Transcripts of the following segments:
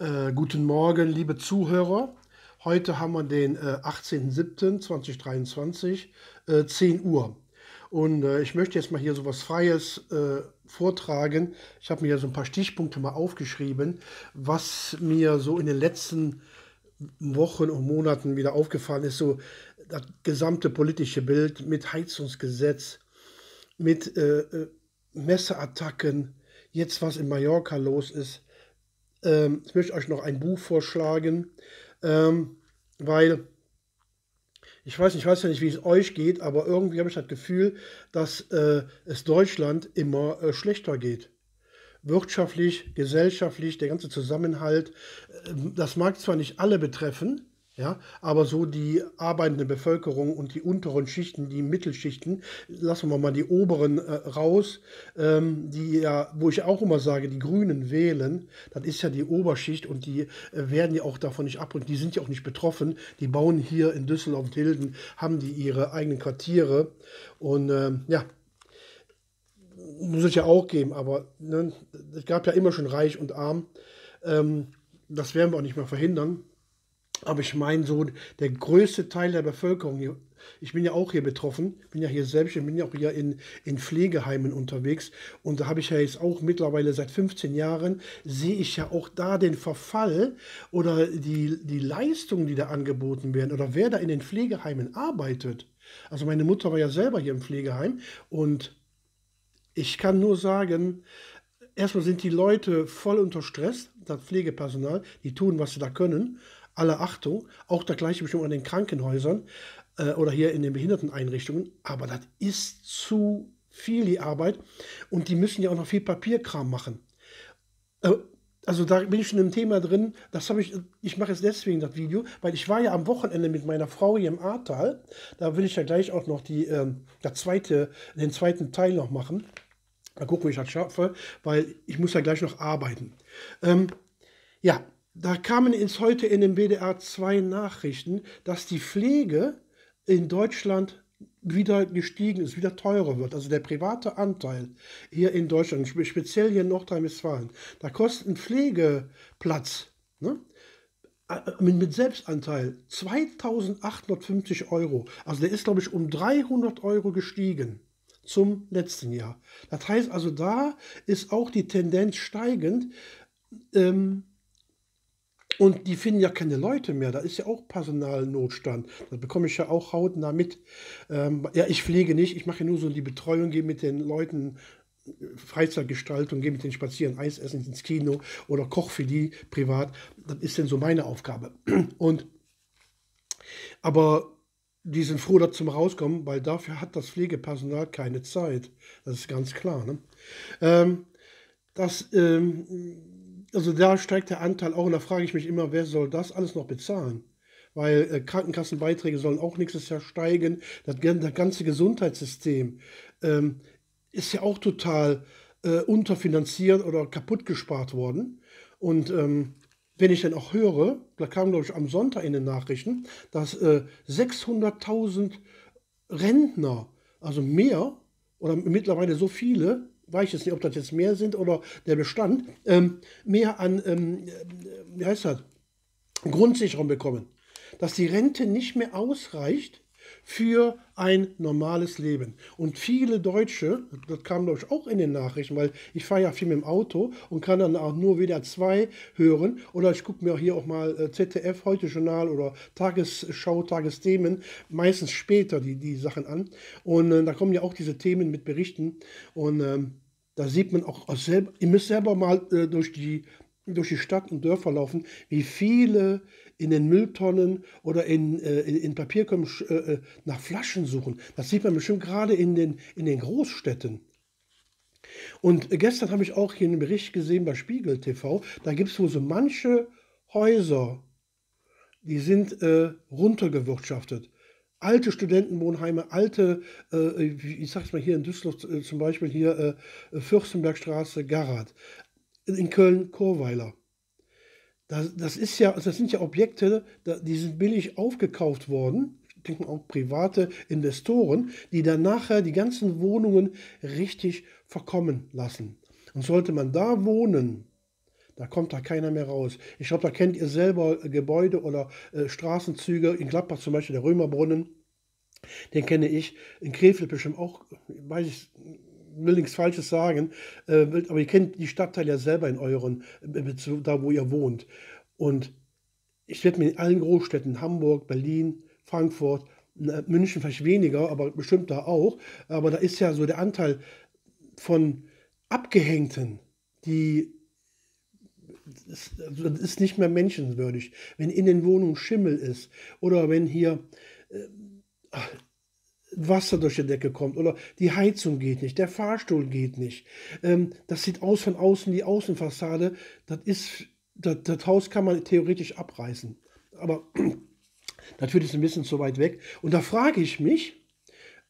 Äh, guten Morgen, liebe Zuhörer. Heute haben wir den äh, 18.07.2023, äh, 10 Uhr. Und äh, ich möchte jetzt mal hier so was Freies äh, vortragen. Ich habe mir hier so ein paar Stichpunkte mal aufgeschrieben, was mir so in den letzten Wochen und Monaten wieder aufgefallen ist. So das gesamte politische Bild mit Heizungsgesetz, mit äh Messeattacken, jetzt was in Mallorca los ist ähm, ich möchte euch noch ein Buch vorschlagen, ähm, weil ich weiß, ich weiß ja nicht, wie es euch geht, aber irgendwie habe ich das Gefühl, dass äh, es Deutschland immer äh, schlechter geht. Wirtschaftlich, gesellschaftlich, der ganze Zusammenhalt. Äh, das mag zwar nicht alle betreffen, ja, aber so die arbeitende Bevölkerung und die unteren Schichten, die Mittelschichten, lassen wir mal die oberen äh, raus, ähm, die ja, wo ich auch immer sage, die Grünen wählen, das ist ja die Oberschicht und die äh, werden ja auch davon nicht abrücken, die sind ja auch nicht betroffen, die bauen hier in Düsseldorf und Hilden, haben die ihre eigenen Quartiere und ähm, ja, muss es ja auch geben, aber ne, es gab ja immer schon reich und arm, ähm, das werden wir auch nicht mehr verhindern. Aber ich meine so, der größte Teil der Bevölkerung ich bin ja auch hier betroffen, bin ja hier selbst, ich bin ja auch hier in, in Pflegeheimen unterwegs und da habe ich ja jetzt auch mittlerweile seit 15 Jahren, sehe ich ja auch da den Verfall oder die, die Leistungen, die da angeboten werden oder wer da in den Pflegeheimen arbeitet. Also meine Mutter war ja selber hier im Pflegeheim und ich kann nur sagen, erstmal sind die Leute voll unter Stress, das Pflegepersonal, die tun, was sie da können alle Achtung, auch der gleiche bestimmt an den Krankenhäusern äh, oder hier in den Behinderteneinrichtungen, aber das ist zu viel die Arbeit und die müssen ja auch noch viel Papierkram machen. Äh, also da bin ich schon im Thema drin, das habe ich, ich mache es deswegen das Video, weil ich war ja am Wochenende mit meiner Frau hier im Ahrtal, da will ich ja gleich auch noch die, äh, der zweite, den zweiten Teil noch machen. Mal gucken, wie ich das schaffe, weil ich muss ja gleich noch arbeiten. Ähm, ja, da kamen ins heute in den BDR zwei Nachrichten, dass die Pflege in Deutschland wieder gestiegen ist, wieder teurer wird. Also der private Anteil hier in Deutschland, speziell hier in Nordrhein-Westfalen, da kostet ein Pflegeplatz ne, äh, mit Selbstanteil 2850 Euro. Also der ist, glaube ich, um 300 Euro gestiegen zum letzten Jahr. Das heißt also, da ist auch die Tendenz steigend. Ähm, und die finden ja keine Leute mehr. Da ist ja auch Personalnotstand. Das bekomme ich ja auch hautnah mit. Ähm, ja, ich pflege nicht. Ich mache nur so die Betreuung, gehe mit den Leuten äh, Freizeitgestaltung, gehe mit denen spazieren, Eis essen ins Kino oder koch für die privat. Das ist denn so meine Aufgabe. Und aber die sind froh, dass zum rauskommen, weil dafür hat das Pflegepersonal keine Zeit. Das ist ganz klar. Ne? Ähm, das ähm, also da steigt der Anteil auch und da frage ich mich immer, wer soll das alles noch bezahlen? Weil äh, Krankenkassenbeiträge sollen auch nächstes Jahr steigen. Das, das ganze Gesundheitssystem ähm, ist ja auch total äh, unterfinanziert oder kaputt gespart worden. Und ähm, wenn ich dann auch höre, da kam glaube ich am Sonntag in den Nachrichten, dass äh, 600.000 Rentner, also mehr oder mittlerweile so viele, weiß jetzt nicht, ob das jetzt mehr sind oder der Bestand, ähm, mehr an, ähm, wie heißt das, Grundsicherung bekommen. Dass die Rente nicht mehr ausreicht für ein normales Leben. Und viele Deutsche, das kam glaube ich auch in den Nachrichten, weil ich fahre ja viel mit dem Auto und kann dann auch nur wieder zwei hören oder ich gucke mir hier auch mal äh, ZDF, Heute Journal oder Tagesschau, Tagesthemen, meistens später die, die Sachen an. Und äh, da kommen ja auch diese Themen mit Berichten und ähm, da sieht man auch, selber, ihr müsst selber mal äh, durch, die, durch die Stadt und Dörfer laufen, wie viele in den Mülltonnen oder in, äh, in, Papierkörben äh, äh, nach Flaschen suchen. Das sieht man bestimmt gerade in den, in den Großstädten. Und gestern habe ich auch hier einen Bericht gesehen bei Spiegel TV. Da gibt es wohl so manche Häuser, die sind äh, runtergewirtschaftet alte Studentenwohnheime, alte, äh, ich sag's mal hier in Düsseldorf äh, zum Beispiel hier äh, Fürstenbergstraße, Garat, in Köln Chorweiler. Das, das, ist ja, das sind ja Objekte, die sind billig aufgekauft worden. Ich denke auch private Investoren, die dann nachher die ganzen Wohnungen richtig verkommen lassen. Und sollte man da wohnen, Da kommt da keiner mehr raus. Ich glaube, da kennt ihr selber Gebäude oder äh, Straßenzüge. In Gladbach zum Beispiel der Römerbrunnen. Den kenne ich. In Krefeld bestimmt auch, weiß ich, will nichts Falsches sagen, äh, aber ihr kennt die Stadtteile ja selber in euren, äh, da wo ihr wohnt. Und ich werde mir in allen Großstädten, Hamburg, Berlin, Frankfurt, München vielleicht weniger, aber bestimmt da auch, aber da ist ja so der Anteil von Abgehängten, die das, also ist nicht mehr menschenwürdig. Wenn in den Wohnungen Schimmel ist oder wenn hier äh, Wasser durch die Decke kommt oder die Heizung geht nicht, der Fahrstuhl geht nicht. Ähm, das sieht aus von außen, die Außenfassade, das ist, das, das Haus kann man theoretisch abreißen. Aber natürlich ist es ein bisschen zu weit weg. Und da frage ich mich,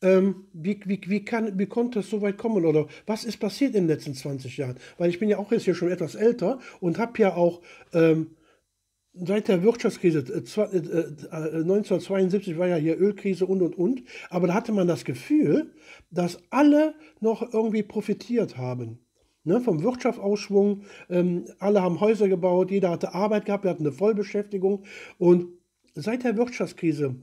ähm, wie, wie, wie, kann, wie konnte es so weit kommen oder was ist passiert in den letzten 20 Jahren? Weil ich bin ja auch jetzt hier schon etwas älter und habe ja auch ähm, seit der Wirtschaftskrise, äh, äh, 1972 äh, war ja hier Ölkrise und und und, aber da hatte man das Gefühl, dass alle noch irgendwie profitiert haben. Ne, vom Wirtschaftsausschwung, ähm, alle haben Häuser gebaut, jeder hatte Arbeit gehabt, wir hatten eine Vollbeschäftigung und seit der Wirtschaftskrise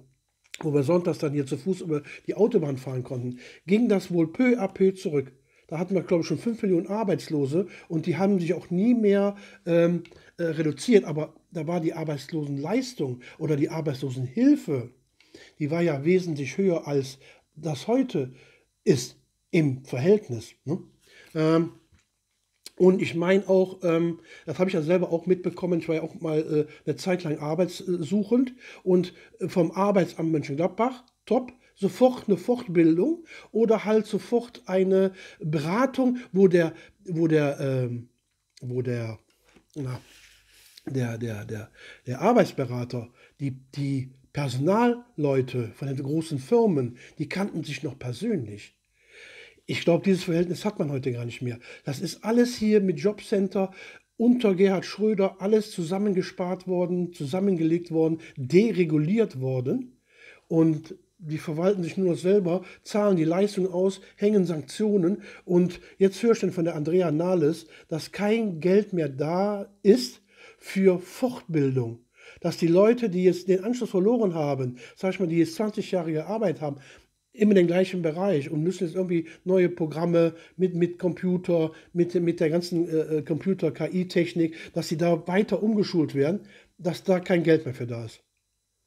wo wir sonntags dann hier zu Fuß über die Autobahn fahren konnten, ging das wohl peu à peu zurück. Da hatten wir, glaube ich, schon 5 Millionen Arbeitslose und die haben sich auch nie mehr ähm, äh, reduziert. Aber da war die Arbeitslosenleistung oder die Arbeitslosenhilfe, die war ja wesentlich höher als das heute ist im Verhältnis. Ne? Ähm, und ich meine auch, ähm, das habe ich ja selber auch mitbekommen, ich war ja auch mal äh, eine Zeit lang arbeitssuchend und äh, vom Arbeitsamt Mönchengladbach, top, sofort eine Fortbildung oder halt sofort eine Beratung, wo der, wo der, ähm, wo der, na, der, der, der, der Arbeitsberater, die, die Personalleute von den großen Firmen, die kannten sich noch persönlich. Ich glaube, dieses Verhältnis hat man heute gar nicht mehr. Das ist alles hier mit Jobcenter unter Gerhard Schröder alles zusammengespart worden, zusammengelegt worden, dereguliert worden. Und die verwalten sich nur noch selber, zahlen die Leistung aus, hängen Sanktionen. Und jetzt höre ich dann von der Andrea Nahles, dass kein Geld mehr da ist für Fortbildung. Dass die Leute, die jetzt den Anschluss verloren haben, sag ich mal, die jetzt 20 Jahre Arbeit haben, immer den gleichen Bereich und müssen jetzt irgendwie neue Programme mit, mit Computer, mit, mit der ganzen äh, äh Computer-KI-Technik, dass sie da weiter umgeschult werden, dass da kein Geld mehr für da ist.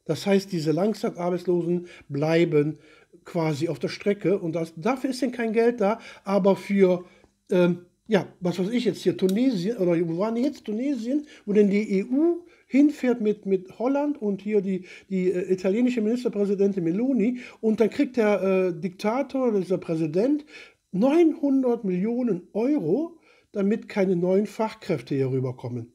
Das heißt, diese Langzeitarbeitslosen bleiben quasi auf der Strecke und das, dafür ist denn kein Geld da, aber für, ähm, ja, was weiß ich jetzt hier, Tunesien, oder wo waren jetzt Tunesien, wo denn die EU hinfährt mit, mit Holland und hier die, die äh, italienische Ministerpräsidentin Meloni und dann kriegt der äh, Diktator, dieser Präsident, 900 Millionen Euro, damit keine neuen Fachkräfte hier rüberkommen.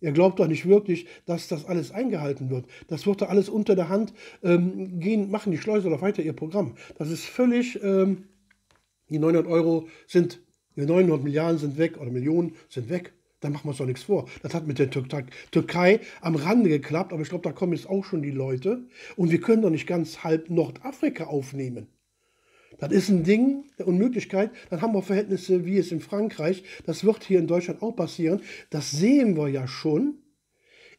Er glaubt doch nicht wirklich, dass das alles eingehalten wird. Das wird da alles unter der Hand ähm, gehen, machen die Schleuser doch weiter ihr Programm. Das ist völlig, ähm, die 900 Euro sind, die 900 Milliarden sind weg oder Millionen sind weg dann machen wir uns doch nichts vor. Das hat mit der Türkei, am Rande geklappt, aber ich glaube, da kommen jetzt auch schon die Leute. Und wir können doch nicht ganz halb Nordafrika aufnehmen. Das ist ein Ding der Unmöglichkeit. Dann haben wir Verhältnisse wie es in Frankreich. Das wird hier in Deutschland auch passieren. Das sehen wir ja schon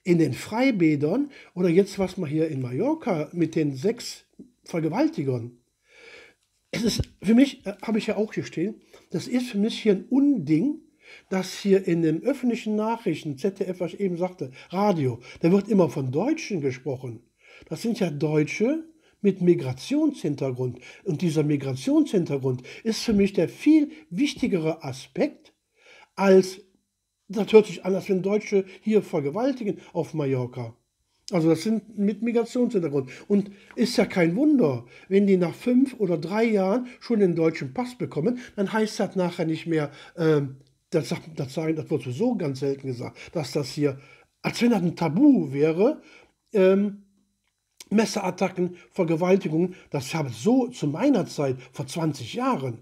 in den Freibädern oder jetzt, was wir hier in Mallorca mit den sechs Vergewaltigern. Es ist für mich, äh, habe ich ja auch hier stehen, das ist für mich ein Unding, dass hier in den öffentlichen Nachrichten, ZDF, was ich eben sagte, Radio, da wird immer von Deutschen gesprochen. Das sind ja Deutsche mit Migrationshintergrund. Und dieser Migrationshintergrund ist für mich der viel wichtigere Aspekt als, das hört sich an, als wenn Deutsche hier vergewaltigen auf Mallorca. Also das sind mit Migrationshintergrund. Und ist ja kein Wunder, wenn die nach fünf oder drei Jahren schon den deutschen Pass bekommen, dann heißt das nachher nicht mehr, ähm, das, das, das wird sowieso ganz selten gesagt, dass das hier, als wenn das ein Tabu wäre, ähm, Messerattacken, Vergewaltigungen, das habe so zu meiner Zeit, vor 20 Jahren,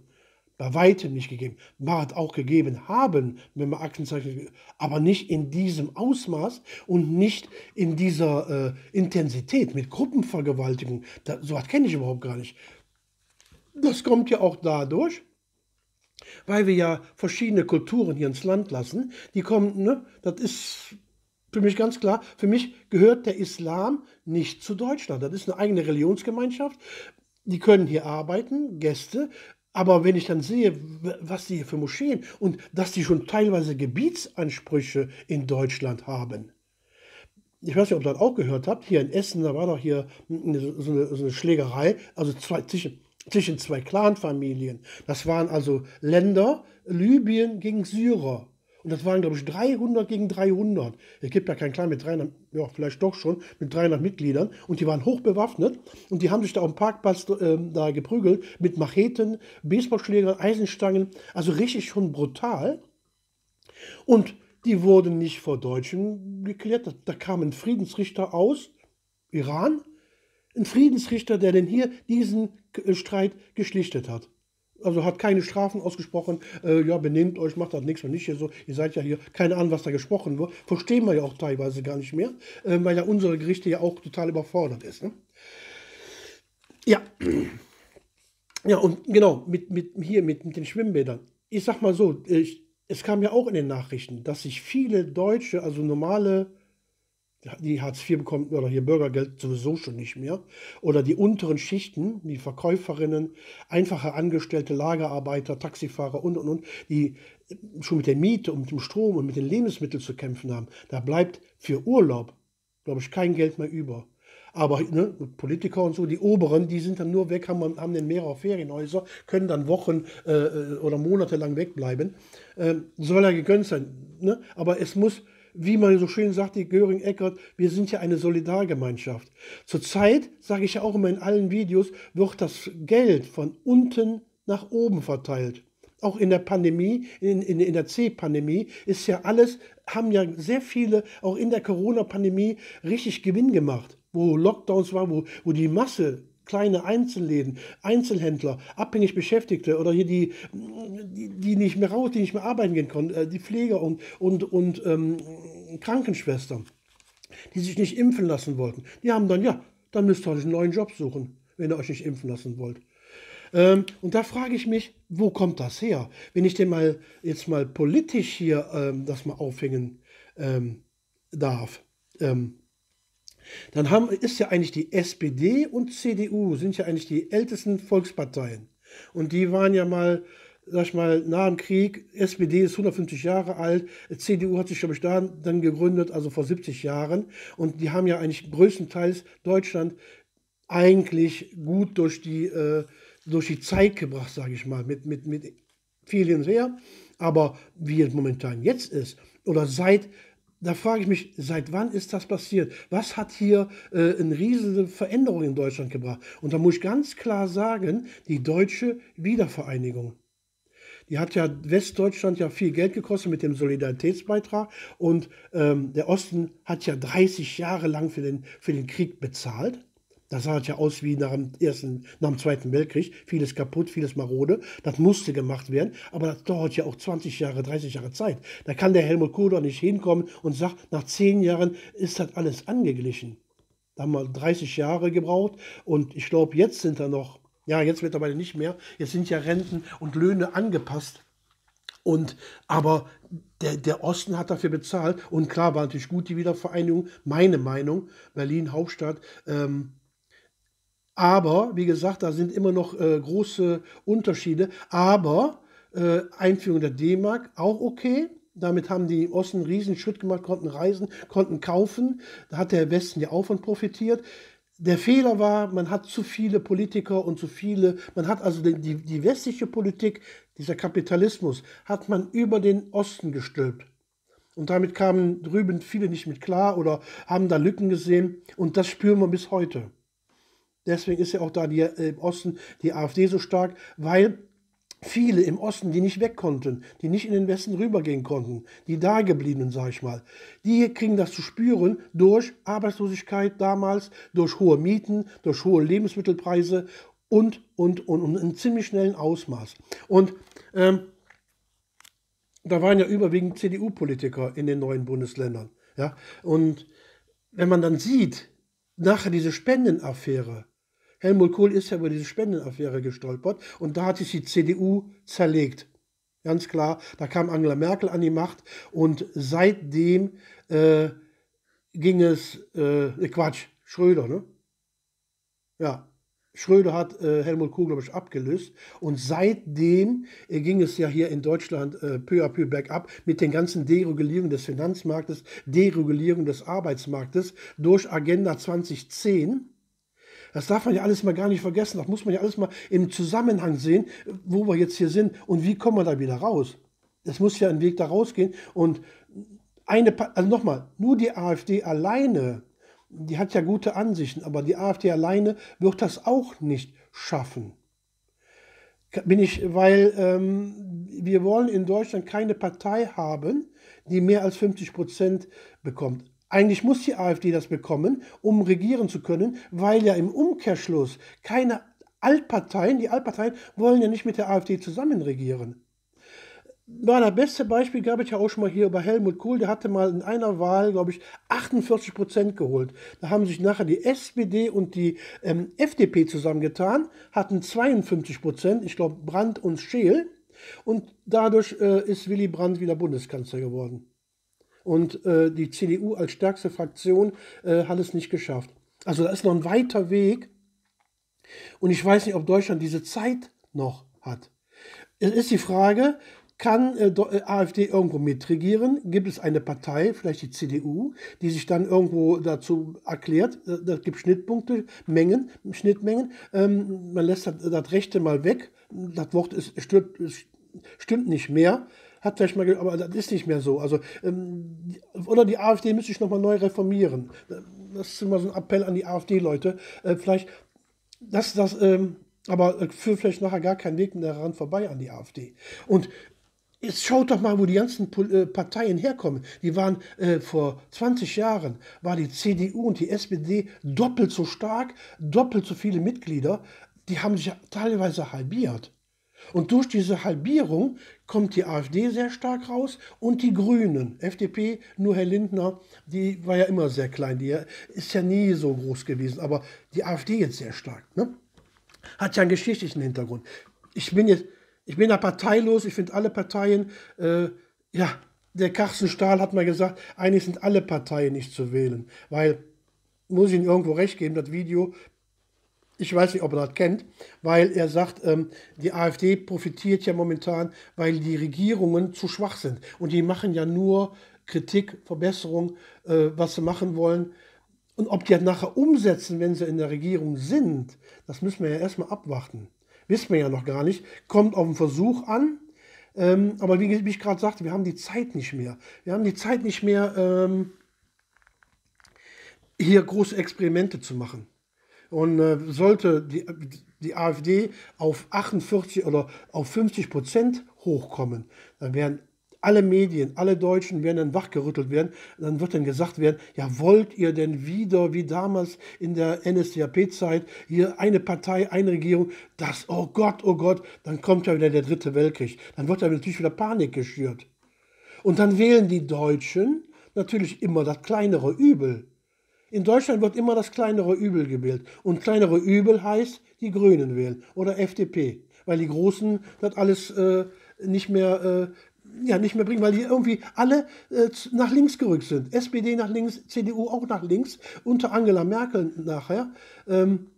bei weitem nicht gegeben. Mag auch gegeben haben, wenn man Aktenzeichen, aber nicht in diesem Ausmaß und nicht in dieser äh, Intensität mit Gruppenvergewaltigung. Da, so was kenne ich überhaupt gar nicht. Das kommt ja auch dadurch, weil wir ja verschiedene Kulturen hier ins Land lassen. Die kommen, ne, das ist für mich ganz klar, für mich gehört der Islam nicht zu Deutschland. Das ist eine eigene Religionsgemeinschaft. Die können hier arbeiten, Gäste, aber wenn ich dann sehe, was die hier für Moscheen und dass die schon teilweise Gebietsansprüche in Deutschland haben. Ich weiß nicht, ob ihr das auch gehört habt. Hier in Essen, da war doch hier so eine, so eine Schlägerei, also zwei, zwischen, zwischen zwei Clanfamilien. Das waren also Länder, Libyen gegen Syrer. Und das waren, glaube ich, 300 gegen 300. Es gibt ja keinen Clan mit 300, ja, vielleicht doch schon, mit 300 Mitgliedern. Und die waren hoch bewaffnet. Und die haben sich da auf dem Parkplatz äh, da geprügelt mit Macheten, Baseballschlägern, Eisenstangen. Also richtig schon brutal. Und die wurden nicht vor Deutschen geklärt. Da, da kam ein Friedensrichter aus Iran. Ein Friedensrichter, der denn hier diesen Streit geschlichtet hat also hat keine Strafen ausgesprochen, äh, ja, benehmt euch, macht das nichts und nicht hier so, ihr seid ja hier, keine Ahnung, was da gesprochen wird, verstehen wir ja auch teilweise gar nicht mehr, äh, weil ja unsere Gerichte ja auch total überfordert ist. Ne? Ja. Ja, und genau, mit, mit, hier mit, mit den Schwimmbädern. Ich sag mal so, ich, es kam ja auch in den Nachrichten, dass sich viele Deutsche, also normale die Hartz IV bekommen oder hier Bürgergeld sowieso schon nicht mehr. Oder die unteren Schichten, die Verkäuferinnen, einfache Angestellte, Lagerarbeiter, Taxifahrer und und und, die schon mit der Miete und mit dem Strom und mit den Lebensmitteln zu kämpfen haben. Da bleibt für Urlaub, glaube ich, kein Geld mehr über. Aber ne, Politiker und so, die Oberen, die sind dann nur weg, haben, haben dann mehrere Ferienhäuser, können dann Wochen äh, äh oder Monate lang wegbleiben. Ähm, soll ja gegönnt sein. Ne? Aber es muss wie man so schön sagt, die Göring-Eckert, wir sind ja eine Solidargemeinschaft. Zurzeit, sage ich ja auch immer in allen Videos, wird das Geld von unten nach oben verteilt. Auch in der Pandemie, in, in, in der C-Pandemie ist ja alles, haben ja sehr viele, auch in der Corona-Pandemie, richtig Gewinn gemacht. Wo Lockdowns war, wo, wo die Masse kleine Einzelläden, Einzelhändler, abhängig Beschäftigte oder hier die, die, die nicht mehr raus, die nicht mehr arbeiten gehen konnten, äh, die Pfleger und, und, und ähm, Krankenschwestern, die sich nicht impfen lassen wollten. Die haben dann, ja, dann müsst ihr euch einen neuen Job suchen, wenn ihr euch nicht impfen lassen wollt. Ähm, und da frage ich mich, wo kommt das her? Wenn ich denn mal jetzt mal politisch hier ähm, das mal aufhängen ähm, darf. Ähm, dann haben, ist ja eigentlich die SPD und CDU sind ja eigentlich die ältesten Volksparteien. Und die waren ja mal, sag ich mal, nach dem Krieg, SPD ist 150 Jahre alt, CDU hat sich, glaube ich, da dann gegründet, also vor 70 Jahren. Und die haben ja eigentlich größtenteils Deutschland eigentlich gut durch die, äh, durch die Zeit gebracht, sage ich mal, mit, mit, mit viel hin und her. Aber wie es momentan jetzt ist, oder seit da frage ich mich, seit wann ist das passiert? Was hat hier äh, eine riesige Veränderung in Deutschland gebracht? Und da muss ich ganz klar sagen, die deutsche Wiedervereinigung. Die hat ja Westdeutschland ja viel Geld gekostet mit dem Solidaritätsbeitrag und ähm, der Osten hat ja 30 Jahre lang für den, für den Krieg bezahlt. Das sah ja aus wie nach dem, ersten, nach dem Zweiten Weltkrieg. Vieles kaputt, vieles marode. Das musste gemacht werden. Aber das dauert ja auch 20 Jahre, 30 Jahre Zeit. Da kann der Helmut Kohl doch nicht hinkommen und sagt, nach 10 Jahren ist das alles angeglichen. Da haben wir 30 Jahre gebraucht. Und ich glaube, jetzt sind da noch, ja, jetzt mittlerweile nicht mehr. Jetzt sind ja Renten und Löhne angepasst. Und aber der, der Osten hat dafür bezahlt. Und klar war natürlich gut die Wiedervereinigung. Meine Meinung, Berlin, Hauptstadt. Ähm, aber, wie gesagt, da sind immer noch äh, große Unterschiede. Aber äh, Einführung der D-Mark auch okay. Damit haben die Osten einen riesen Schritt gemacht, konnten reisen, konnten kaufen. Da hat der Westen ja auch von profitiert. Der Fehler war, man hat zu viele Politiker und zu viele, man hat also die, die, die westliche Politik, dieser Kapitalismus, hat man über den Osten gestülpt. Und damit kamen drüben viele nicht mit klar oder haben da Lücken gesehen. Und das spüren wir bis heute. Deswegen ist ja auch da die, äh, im Osten die AfD so stark, weil viele im Osten, die nicht weg konnten, die nicht in den Westen rübergehen konnten, die da gebliebenen, sage ich mal, die kriegen das zu spüren durch Arbeitslosigkeit damals, durch hohe Mieten, durch hohe Lebensmittelpreise und, und, und, und in ziemlich schnellen Ausmaß. Und ähm, da waren ja überwiegend CDU-Politiker in den neuen Bundesländern. Ja? Und wenn man dann sieht, nachher diese Spendenaffäre, Helmut Kohl ist ja über diese Spendenaffäre gestolpert und da hat sich die CDU zerlegt. Ganz klar, da kam Angela Merkel an die Macht und seitdem äh, ging es, äh, Quatsch, Schröder, ne? Ja, Schröder hat äh, Helmut Kohl, glaube ich, abgelöst. Und seitdem äh, ging es ja hier in Deutschland äh, peu à peu bergab mit den ganzen Deregulierungen des Finanzmarktes, Deregulierung des Arbeitsmarktes durch Agenda 2010. Das darf man ja alles mal gar nicht vergessen. Das muss man ja alles mal im Zusammenhang sehen, wo wir jetzt hier sind und wie kommen wir da wieder raus. Es muss ja ein Weg da rausgehen. Und eine, also nochmal, nur die AfD alleine die hat ja gute Ansichten, aber die AfD alleine wird das auch nicht schaffen. Bin ich, weil ähm, wir wollen in Deutschland keine Partei haben, die mehr als 50 Prozent bekommt. Eigentlich muss die AfD das bekommen, um regieren zu können, weil ja im Umkehrschluss keine Altparteien, die Altparteien wollen ja nicht mit der AfD zusammen regieren war das beste Beispiel, gab es ja auch schon mal hier über Helmut Kohl, der hatte mal in einer Wahl, glaube ich, 48 Prozent geholt. Da haben sich nachher die SPD und die ähm, FDP zusammengetan, hatten 52 Prozent, ich glaube Brandt und Scheel. Und dadurch äh, ist Willy Brandt wieder Bundeskanzler geworden. Und äh, die CDU als stärkste Fraktion äh, hat es nicht geschafft. Also da ist noch ein weiter Weg. Und ich weiß nicht, ob Deutschland diese Zeit noch hat. Es ist die Frage, kann äh, äh AfD irgendwo mitregieren? Gibt es eine Partei, vielleicht die CDU, die sich dann irgendwo dazu erklärt? Äh, da gibt Schnittpunkte, Mengen, Schnittmengen. Ähm, man lässt das, das, Rechte mal weg. Das Wort ist, stimmt, stimmt nicht mehr. Hat vielleicht mal, aber das ist nicht mehr so. Also, ähm, oder die AfD müsste sich nochmal neu reformieren. Das ist immer so ein Appell an die AfD-Leute. Äh, vielleicht, dass das, ähm, aber äh, führt vielleicht nachher gar keinen Weg mehr daran vorbei an die AfD. Und Jetzt schaut doch mal, wo die ganzen äh, Parteien herkommen. Die waren äh, vor 20 Jahren, war die CDU und die SPD doppelt so stark, doppelt so viele Mitglieder. Die haben sich teilweise halbiert. Und durch diese Halbierung kommt die AfD sehr stark raus und die Grünen. FDP, nur Herr Lindner, die war ja immer sehr klein, die ist ja nie so groß gewesen, aber die AfD jetzt sehr stark. Ne? Hat ja einen geschichtlichen Hintergrund. Ich bin jetzt, ich bin da parteilos, ich finde alle Parteien, äh, ja, der Carsten Stahl hat mal gesagt, eigentlich sind alle Parteien nicht zu wählen, weil, muss ich ihm irgendwo recht geben, das Video, ich weiß nicht, ob er das kennt, weil er sagt, ähm, die AfD profitiert ja momentan, weil die Regierungen zu schwach sind. Und die machen ja nur Kritik, Verbesserung, äh, was sie machen wollen. Und ob die das nachher umsetzen, wenn sie in der Regierung sind, das müssen wir ja erstmal abwarten wissen wir ja noch gar nicht, kommt auf den Versuch an. Ähm, aber wie, ich gerade sagte, wir haben die Zeit nicht mehr. Wir haben die Zeit nicht mehr, ähm, hier große Experimente zu machen. Und äh, sollte die, die AfD auf 48 oder auf 50 Prozent hochkommen, dann werden alle Medien, alle Deutschen werden dann wachgerüttelt werden. Dann wird dann gesagt werden, ja, wollt ihr denn wieder, wie damals in der NSDAP-Zeit, hier eine Partei, eine Regierung, das, oh Gott, oh Gott, dann kommt ja wieder der dritte Weltkrieg. Dann wird da natürlich wieder Panik geschürt. Und dann wählen die Deutschen natürlich immer das kleinere Übel. In Deutschland wird immer das kleinere Übel gewählt. Und kleinere Übel heißt, die Grünen wählen oder FDP. Weil die Großen das alles äh, nicht mehr äh, ja, nicht mehr bringen, weil die irgendwie alle äh, nach links gerückt sind. SPD nach links, CDU auch nach links, unter Angela Merkel nachher. Ähm,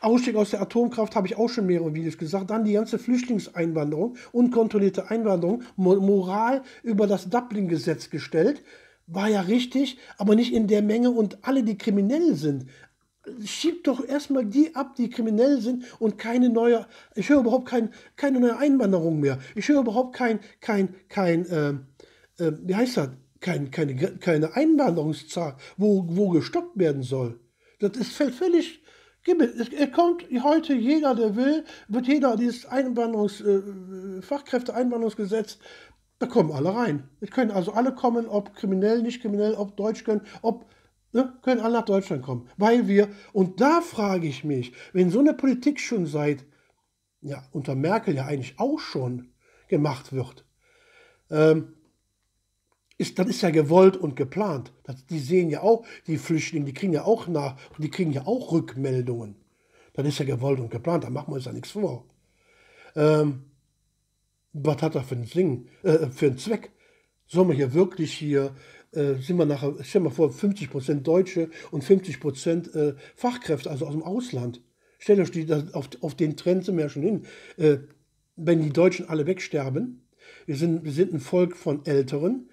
Ausstieg aus der Atomkraft habe ich auch schon mehrere Videos gesagt. Dann die ganze Flüchtlingseinwanderung, unkontrollierte Einwanderung, Moral über das Dublin-Gesetz gestellt. War ja richtig, aber nicht in der Menge und alle, die kriminell sind, schiebt doch erstmal die ab, die kriminell sind und keine neue, ich höre überhaupt kein, keine neue Einwanderung mehr. Ich höre überhaupt kein, kein, kein, äh, äh, wie heißt das? Kein, keine, keine Einwanderungszahl, wo, wo gestoppt werden soll. Das ist völlig, es kommt heute jeder, der will, wird jeder dieses Einwanderungs, äh, Fachkräfte-Einwanderungsgesetz, da kommen alle rein. Es können also alle kommen, ob kriminell, nicht kriminell, ob Deutsch können, ob ne, können alle nach Deutschland kommen. Weil wir, und da frage ich mich, wenn so eine Politik schon seit, ja, unter Merkel ja eigentlich auch schon gemacht wird, ähm, ist, das ist ja gewollt und geplant. Das, die sehen ja auch, die Flüchtlinge, die kriegen ja auch nach, die kriegen ja auch Rückmeldungen. Das ist ja gewollt und geplant, da machen wir uns ja nichts vor. Ähm, was hat er für einen, Sinn, äh, für einen Zweck? Sollen wir hier wirklich hier, äh, sind wir nachher, stell mal vor, 50% Deutsche und 50% äh, Fachkräfte, also aus dem Ausland. Stellt euch die, auf, auf den Trend sind wir ja schon hin. Äh, wenn die Deutschen alle wegsterben, wir sind, wir sind ein Volk von Älteren,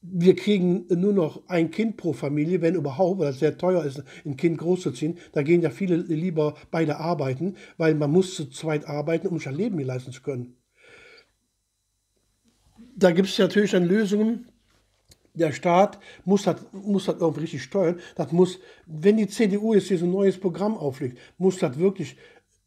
wir kriegen nur noch ein Kind pro Familie, wenn überhaupt, weil es sehr teuer ist, ein Kind großzuziehen. Da gehen ja viele lieber beide arbeiten, weil man muss zu zweit arbeiten, um sich ein Leben leisten zu können. Da gibt es natürlich dann Lösungen. Der Staat muss das, muss das irgendwie richtig steuern. Das muss, wenn die CDU jetzt hier so ein neues Programm auflegt, muss das wirklich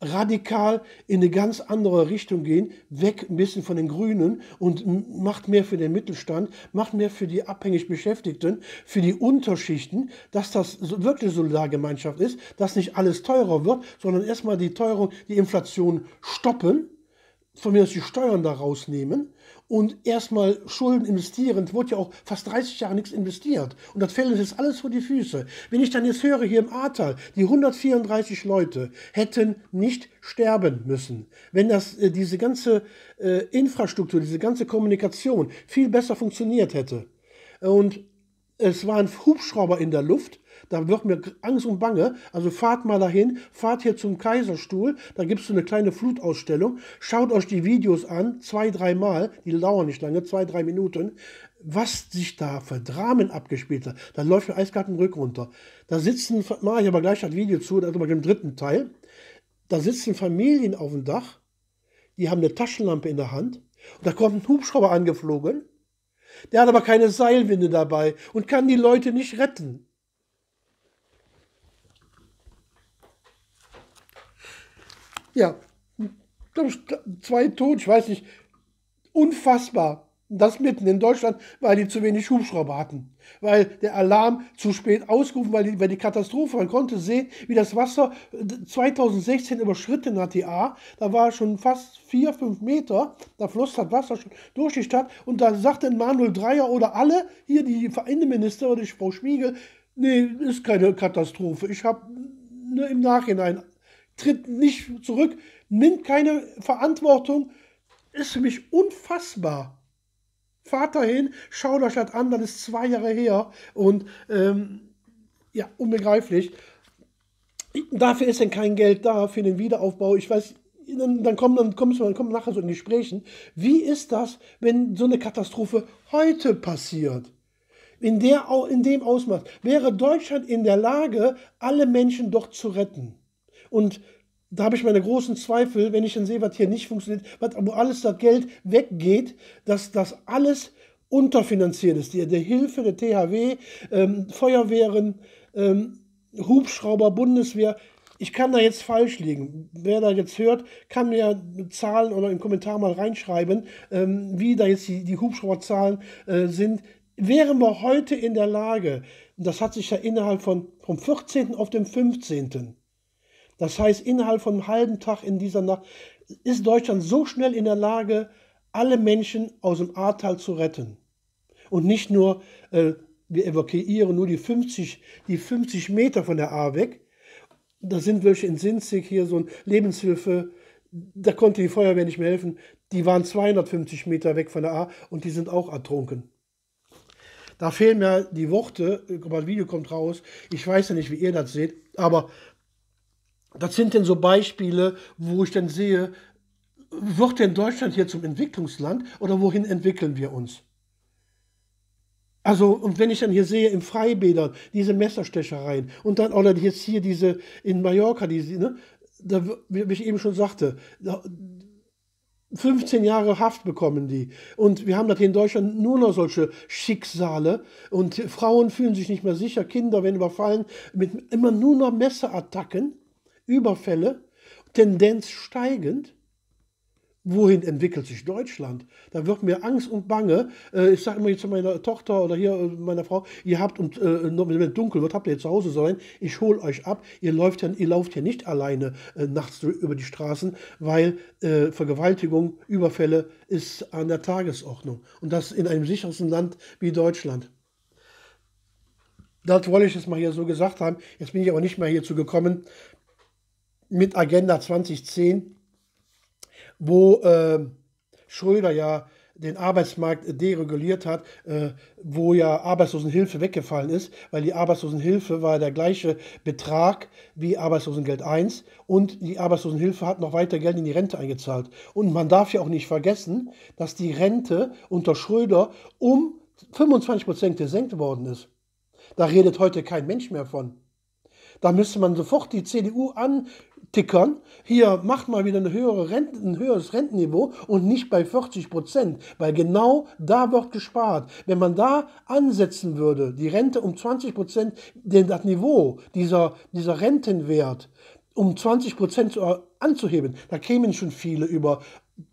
radikal in eine ganz andere Richtung gehen, weg ein bisschen von den Grünen und macht mehr für den Mittelstand, macht mehr für die abhängig Beschäftigten, für die Unterschichten, dass das wirklich Solidargemeinschaft ist, dass nicht alles teurer wird, sondern erstmal die Teuerung, die Inflation stoppen, von mir aus die Steuern da rausnehmen und erstmal Schulden investieren. Es wurde ja auch fast 30 Jahre nichts investiert. Und das fällt uns jetzt alles vor die Füße. Wenn ich dann jetzt höre, hier im Ahrtal, die 134 Leute hätten nicht sterben müssen. Wenn das, äh, diese ganze äh, Infrastruktur, diese ganze Kommunikation viel besser funktioniert hätte. Und es waren Hubschrauber in der Luft, da wird mir Angst und Bange. Also fahrt mal dahin, fahrt hier zum Kaiserstuhl, da gibt es so eine kleine Flutausstellung. Schaut euch die Videos an, zwei, dreimal, die dauern nicht lange, zwei, drei Minuten. Was sich da für Dramen abgespielt hat, da läuft mir eiskalt den Rücken runter. Da sitzen, mache ich aber gleich das Video zu, also bei dem dritten Teil. Da sitzen Familien auf dem Dach, die haben eine Taschenlampe in der Hand und da kommt ein Hubschrauber angeflogen. Der hat aber keine Seilwinde dabei und kann die Leute nicht retten. Ja, zwei tot, ich weiß nicht, unfassbar. Das mitten in Deutschland, weil die zu wenig Hubschrauber hatten. Weil der Alarm zu spät ausgerufen, weil die, weil die Katastrophe, man konnte sehen, wie das Wasser 2016 überschritten hat, die A. Da war schon fast vier, fünf Meter, da floss das Wasser schon durch die Stadt. Und da sagte Manuel Dreier oder alle, hier die Innenminister oder die Frau Spiegel, nee, ist keine Katastrophe. Ich habe nur im Nachhinein tritt nicht zurück, nimmt keine Verantwortung, ist für mich unfassbar. Fahrt dahin, schaut euch das an, das ist zwei Jahre her und ähm, ja, unbegreiflich. Dafür ist denn kein Geld da für den Wiederaufbau. Ich weiß, dann, dann kommen dann kommst dann kommen nachher so in Gesprächen. Wie ist das, wenn so eine Katastrophe heute passiert? In, der, in dem Ausmaß wäre Deutschland in der Lage, alle Menschen doch zu retten. Und da habe ich meine großen Zweifel, wenn ich dann sehe, was hier nicht funktioniert, wo alles das Geld weggeht, dass das alles unterfinanziert ist. Die, der Hilfe der THW, ähm, Feuerwehren, ähm, Hubschrauber, Bundeswehr. Ich kann da jetzt falsch liegen. Wer da jetzt hört, kann mir Zahlen oder im Kommentar mal reinschreiben, ähm, wie da jetzt die, die Hubschrauberzahlen äh, sind. Wären wir heute in der Lage, das hat sich ja innerhalb von vom 14. auf den 15 das heißt, innerhalb von einem halben Tag in dieser Nacht ist Deutschland so schnell in der Lage, alle Menschen aus dem Ahrtal zu retten. Und nicht nur, äh, wir evakuieren nur die 50, die 50 Meter von der Ahr weg. Da sind welche in Sinzig hier so ein Lebenshilfe, da konnte die Feuerwehr nicht mehr helfen. Die waren 250 Meter weg von der Ahr und die sind auch ertrunken. Da fehlen mir die Worte, das Video kommt raus. Ich weiß ja nicht, wie ihr das seht, aber das sind denn so Beispiele, wo ich dann sehe, wird denn Deutschland hier zum Entwicklungsland oder wohin entwickeln wir uns? Also, und wenn ich dann hier sehe im Freibädern diese Messerstechereien und dann, oder jetzt hier diese in Mallorca, diese, ne, da, wie ich eben schon sagte, 15 Jahre Haft bekommen die. Und wir haben das hier in Deutschland nur noch solche Schicksale. Und Frauen fühlen sich nicht mehr sicher, Kinder werden überfallen mit immer nur noch Messerattacken. Überfälle, Tendenz steigend. Wohin entwickelt sich Deutschland? Da wird mir Angst und Bange. Äh, ich sage immer jetzt zu meiner Tochter oder hier äh, meiner Frau, ihr habt und äh, wenn es dunkel wird, habt ihr zu Hause sein. Ich hole euch ab. Ihr läuft ja, ihr lauft ja nicht alleine nachts über die Straßen, weil Vergewaltigung, Überfälle ist an der Tagesordnung. Und das in einem sichersten Land wie Deutschland. Das wollte ich jetzt mal hier so gesagt haben. Jetzt bin ich aber nicht mehr hierzu gekommen, mit Agenda 2010, wo äh, Schröder ja den Arbeitsmarkt dereguliert hat, äh, wo ja Arbeitslosenhilfe weggefallen ist, weil die Arbeitslosenhilfe war der gleiche Betrag wie Arbeitslosengeld 1 und die Arbeitslosenhilfe hat noch weiter Geld in die Rente eingezahlt. Und man darf ja auch nicht vergessen, dass die Rente unter Schröder um 25 Prozent gesenkt worden ist. Da redet heute kein Mensch mehr von. Da müsste man sofort die CDU antickern. Hier macht mal wieder eine höhere Rente, ein höheres Rentenniveau und nicht bei 40 Prozent, weil genau da wird gespart. Wenn man da ansetzen würde, die Rente um 20 Prozent, das Niveau, dieser, dieser Rentenwert um 20 Prozent anzuheben, da kämen schon viele über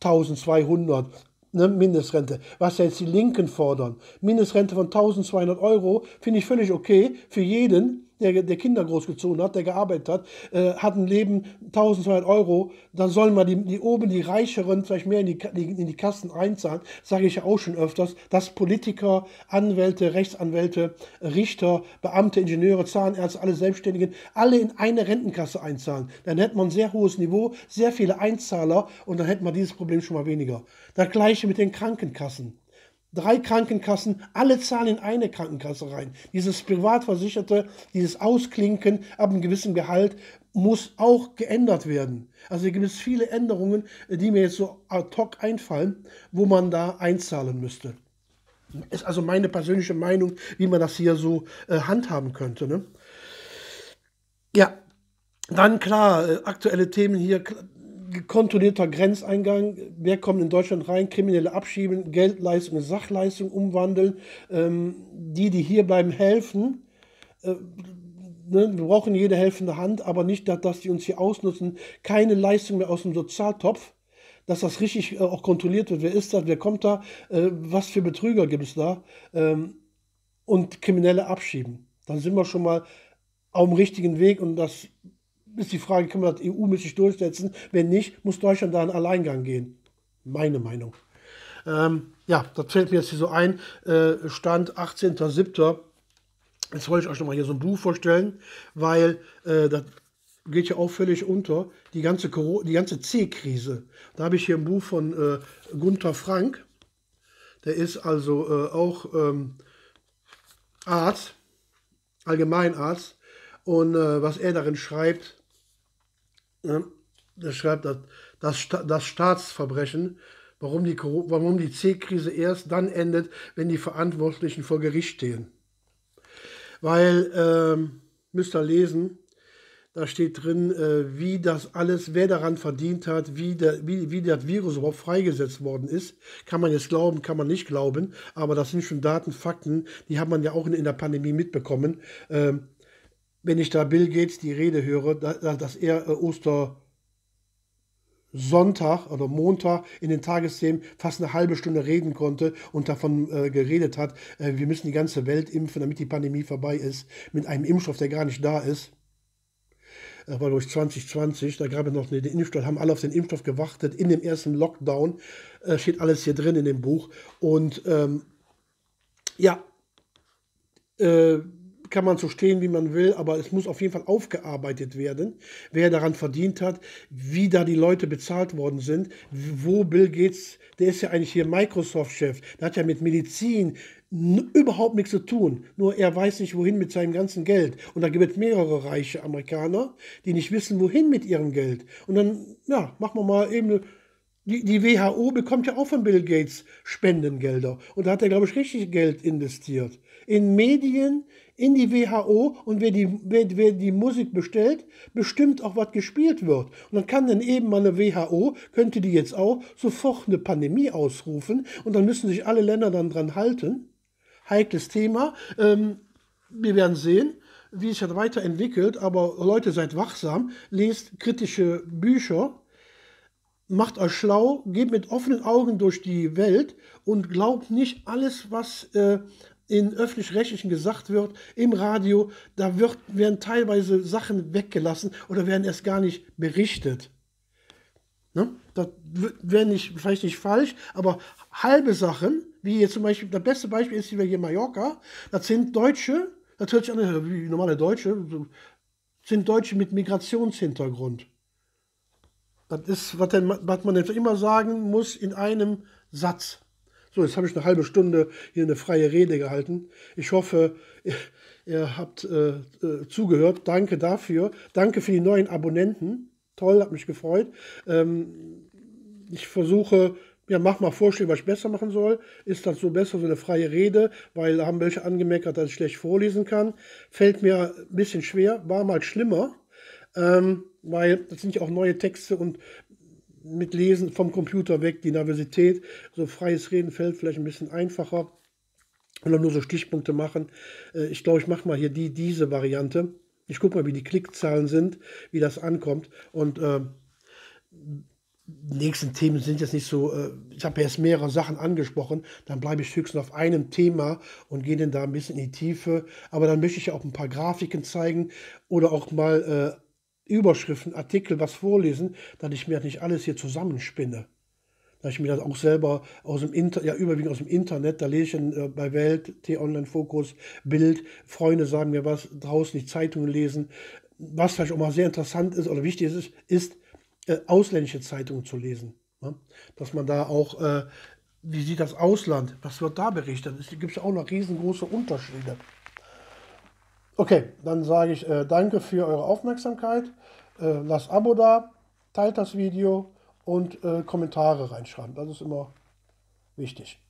1200, ne, Mindestrente, was jetzt die Linken fordern. Mindestrente von 1200 Euro finde ich völlig okay für jeden, der, der Kinder großgezogen hat, der gearbeitet hat, äh, hat ein Leben 1200 Euro, dann sollen mal die, die oben, die Reicheren vielleicht mehr in die, in die Kassen einzahlen, sage ich ja auch schon öfters, dass Politiker, Anwälte, Rechtsanwälte, Richter, Beamte, Ingenieure, Zahnärzte, alle Selbstständigen, alle in eine Rentenkasse einzahlen. Dann hätte man ein sehr hohes Niveau, sehr viele Einzahler und dann hätte man dieses Problem schon mal weniger. Das gleiche mit den Krankenkassen drei Krankenkassen, alle zahlen in eine Krankenkasse rein. Dieses Privatversicherte, dieses Ausklinken ab einem gewissen Gehalt muss auch geändert werden. Also gibt es viele Änderungen, die mir jetzt so ad hoc einfallen, wo man da einzahlen müsste. Ist also meine persönliche Meinung, wie man das hier so äh, handhaben könnte. Ne? Ja, dann klar, äh, aktuelle Themen hier, kontrollierter Grenzeingang, wer kommt in Deutschland rein, Kriminelle abschieben, Geldleistung, Sachleistung umwandeln, ähm, die, die hier bleiben, helfen. Äh, ne, wir brauchen jede helfende Hand, aber nicht, dass, dass die uns hier ausnutzen, keine Leistung mehr aus dem Sozialtopf, dass das richtig äh, auch kontrolliert wird. Wer ist das, wer kommt da, äh, was für Betrüger gibt es da? Ähm, und Kriminelle abschieben. Dann sind wir schon mal auf dem richtigen Weg und das ist die Frage, kann man das EU-mäßig durchsetzen? Wenn nicht, muss Deutschland da einen Alleingang gehen. Meine Meinung. Ähm, ja, das fällt mir jetzt hier so ein. Äh, Stand 18.07. Jetzt wollte ich euch nochmal hier so ein Buch vorstellen, weil äh, das geht ja auch völlig unter, die ganze, ganze C-Krise. Da habe ich hier ein Buch von äh, Gunther Frank. Der ist also äh, auch ähm, Arzt, Allgemeinarzt. Und äh, was er darin schreibt, er schreibt, dass das, das Staatsverbrechen, warum die, warum die C-Krise erst dann endet, wenn die Verantwortlichen vor Gericht stehen. Weil, ähm, müsst ihr lesen, da steht drin, äh, wie das alles, wer daran verdient hat, wie, der, wie, wie das Virus überhaupt freigesetzt worden ist. Kann man jetzt glauben, kann man nicht glauben, aber das sind schon Daten, Fakten, die hat man ja auch in, in der Pandemie mitbekommen. Ähm, wenn ich da Bill Gates die Rede höre, dass er äh, Ostersonntag oder Montag in den Tagesthemen fast eine halbe Stunde reden konnte und davon äh, geredet hat, äh, wir müssen die ganze Welt impfen, damit die Pandemie vorbei ist, mit einem Impfstoff, der gar nicht da ist. Das war durch 2020, da gab es noch den Impfstoff, haben alle auf den Impfstoff gewartet, in dem ersten Lockdown, steht alles hier drin in dem Buch. Und ähm, ja, äh, kann man so stehen, wie man will, aber es muss auf jeden Fall aufgearbeitet werden, wer daran verdient hat, wie da die Leute bezahlt worden sind, wo Bill Gates, der ist ja eigentlich hier Microsoft-Chef, der hat ja mit Medizin überhaupt nichts zu tun. Nur er weiß nicht, wohin mit seinem ganzen Geld. Und da gibt es mehrere reiche Amerikaner, die nicht wissen, wohin mit ihrem Geld. Und dann, ja, machen wir mal eben die, die WHO bekommt ja auch von Bill Gates Spendengelder. Und da hat er, glaube ich, richtig Geld investiert. In Medien, in die WHO und wer die, wer, wer die Musik bestellt, bestimmt auch, was gespielt wird. Und dann kann dann eben mal eine WHO, könnte die jetzt auch sofort eine Pandemie ausrufen und dann müssen sich alle Länder dann dran halten. Heikles Thema. Ähm, wir werden sehen, wie es sich weiterentwickelt, aber Leute, seid wachsam, lest kritische Bücher, macht euch schlau, geht mit offenen Augen durch die Welt und glaubt nicht alles, was äh, in öffentlich-rechtlichen gesagt wird, im Radio, da wird, werden teilweise Sachen weggelassen oder werden erst gar nicht berichtet. Ne? Das wäre nicht, vielleicht nicht falsch, aber halbe Sachen, wie jetzt zum Beispiel, das beste Beispiel ist hier Mallorca, das sind Deutsche, das hört sich an wie normale Deutsche, sind Deutsche mit Migrationshintergrund. Das ist, was, denn, was man jetzt immer sagen muss in einem Satz. So, jetzt habe ich eine halbe Stunde hier eine freie Rede gehalten. Ich hoffe, ihr, habt äh, äh, zugehört. Danke dafür. Danke für die neuen Abonnenten. Toll, hat mich gefreut. Ähm, ich versuche, ja, mach mal Vorschläge, was ich besser machen soll. Ist das so besser, so eine freie Rede? Weil da haben welche angemeckert, dass ich schlecht vorlesen kann. Fällt mir ein bisschen schwer, war mal schlimmer. Ähm, weil das sind ja auch neue Texte und mit Lesen vom Computer weg, die Nervosität, so freies Reden fällt vielleicht ein bisschen einfacher. Dann nur so Stichpunkte machen. Äh, ich glaube, ich mache mal hier die, diese Variante. Ich gucke mal, wie die Klickzahlen sind, wie das ankommt. Und äh, nächsten Themen sind jetzt nicht so, äh, ich habe jetzt mehrere Sachen angesprochen, dann bleibe ich höchstens auf einem Thema und gehe dann da ein bisschen in die Tiefe. Aber dann möchte ich ja auch ein paar Grafiken zeigen oder auch mal äh, Überschriften, Artikel, was vorlesen, dass ich mir nicht alles hier zusammenspinne. Dass ich mir das auch selber aus dem Internet, ja überwiegend aus dem Internet, da lese ich äh, bei Welt, T-Online-Fokus, Bild, Freunde sagen mir was, draußen die Zeitungen lesen. Was vielleicht auch mal sehr interessant ist oder wichtig ist, ist äh, ausländische Zeitungen zu lesen. Ne? Dass man da auch, äh, wie sieht das Ausland, was wird da berichtet? Es gibt ja auch noch riesengroße Unterschiede. Okay, dann sage ich äh, danke für eure Aufmerksamkeit. Äh, lasst Abo da, teilt das Video und äh, Kommentare reinschreiben. Das ist immer wichtig.